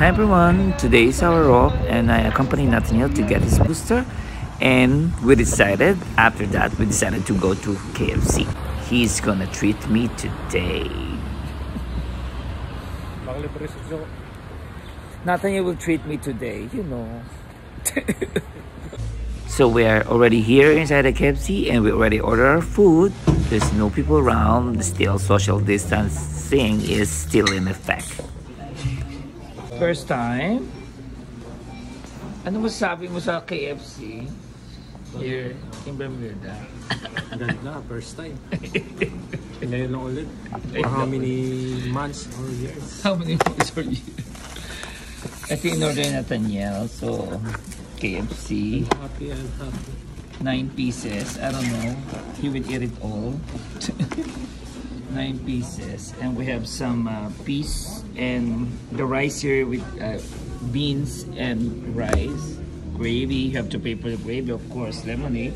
Hi everyone, today is our walk and I accompany Nathaniel to get his booster and we decided, after that, we decided to go to KFC. He's gonna treat me today. Nathaniel will treat me today, you know. so we are already here inside the KFC and we already ordered our food. There's no people around, still social distancing is still in effect. First time? Ano masabi mo sa KFC? Here in Bermuda. Ganda, first time. Ngayon lang ulit. For how many months or years? How many months are you? Ito in order ni Nathaniel. So, KFC. Happy and happy. Nine pieces. I don't know. He will eat it all. Nine pieces. And we have some uh, peas and the rice here with uh, beans and rice. Gravy. You have to pay for the gravy, of course. Lemonade.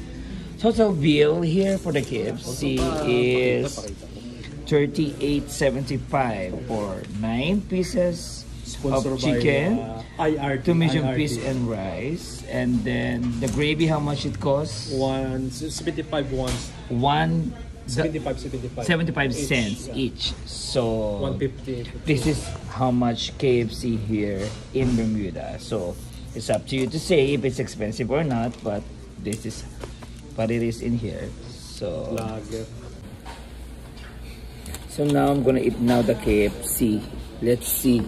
Total bill here for the KFC is 38.75 for nine pieces of chicken, by uh, IRT. two medium IRT. piece and rice, and then the gravy. How much it costs? One, 75 ones. One 75, 75. 75 Each, cents yeah. each. So 150. this is how much KFC here in Bermuda. So it's up to you to say if it's expensive or not, but this is what it is in here. So Lager. So now I'm gonna eat now the KFC. Let's see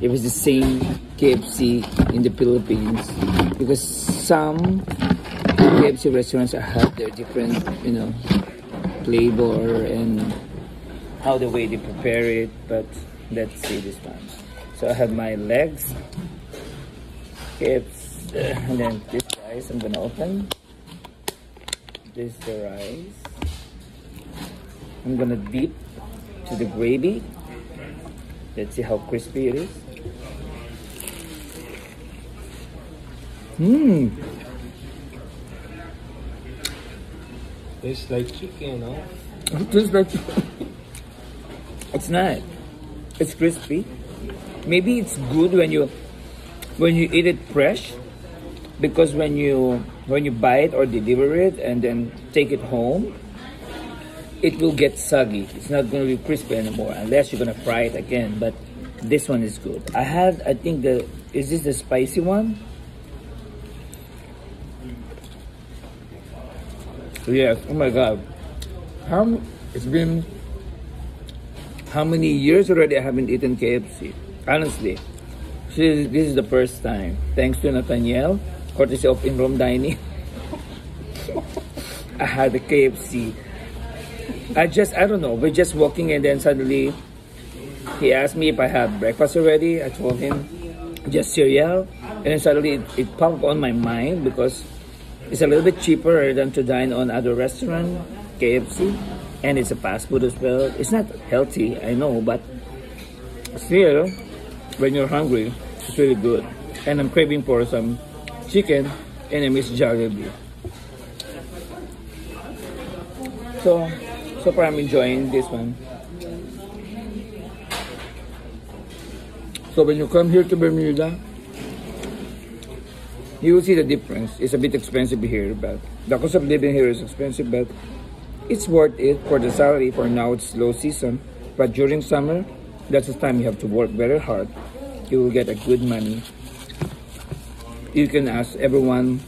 if it's the same KFC in the Philippines. Because some KFC restaurants have their different, you know, flavor and how the way they prepare it. But let's see this one. So I have my legs, KFC, uh, and then this rice I'm gonna open. This is the rice. I'm gonna dip to the gravy. Let's see how crispy it is. Mmm. Tastes like chicken, no? It tastes like it's not. It's crispy. Maybe it's good when you when you eat it fresh, because when you when you buy it or deliver it and then take it home, it will get soggy. It's not going to be crispy anymore unless you're going to fry it again. But this one is good. I had I think the is this the spicy one? Yes. Oh my god. How it's been how many years already I haven't eaten KFC? Honestly, this is the first time. Thanks to Nathaniel, courtesy of In Rome Dining. I had the KFC. I just I don't know. We're just walking and then suddenly he asked me if I had breakfast already. I told him just cereal, and then suddenly it, it popped on my mind because it's a little bit cheaper than to dine on other restaurant, KFC, and it's a fast food as well. It's not healthy, I know, but still, when you're hungry, it's really good. And I'm craving for some chicken and I miss Jollibee. So, so far I'm enjoying this one. So when you come here to Bermuda, you will see the difference. It's a bit expensive here, but the cost of living here is expensive, but it's worth it for the salary. For now, it's low season, but during summer, that's the time you have to work very hard. You will get a good money. You can ask everyone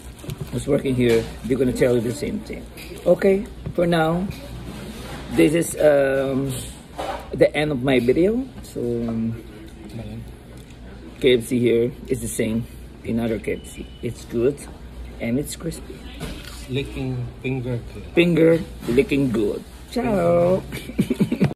who's working here; they're gonna tell you the same thing. Okay, for now, this is um, the end of my video. So. Um, KFC here is the same in other KFC. It's good and it's crispy. Licking finger. Finger licking good. Ciao.